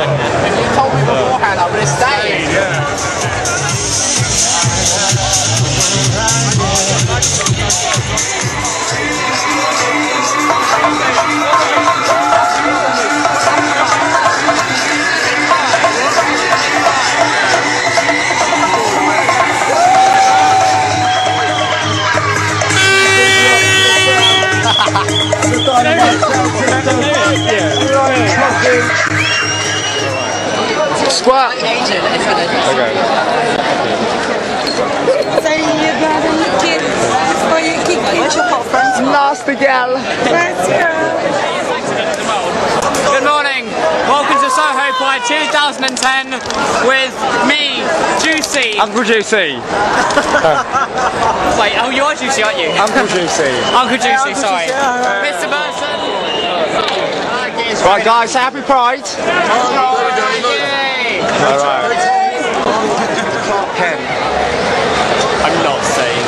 if you told me beforehand, I would have stayed. Yeah. Okay. So you got any kids for your kids? Where's your hot friends? Nasty gal. Let's go. Good morning. Welcome to Soho Pride 2010 with me, Juicy. Uncle Juicy. Wait, oh, you are Juicy, aren't you? Uncle Juicy. Uncle Juicy, sorry. Mr. Burson. Right, guys, happy Pride. Yay. All right. I'm not saying.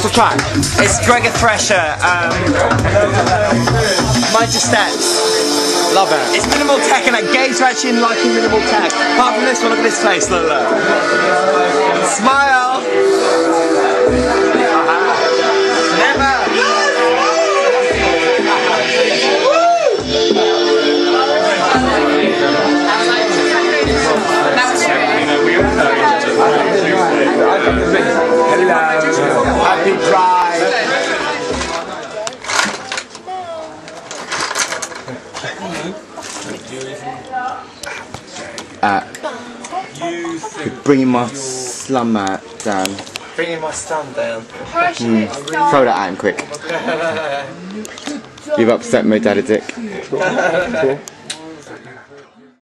What's the track? It's Gregor Tresher, um, Your Steps. Love it. It's minimal tech and that games are actually liking minimal tech. Apart from this one, look at this face, look, look. Bringing my slum mat down. Bringing my stand down. Hmm. Throw that at him quick. You've upset me, Daddy Dick.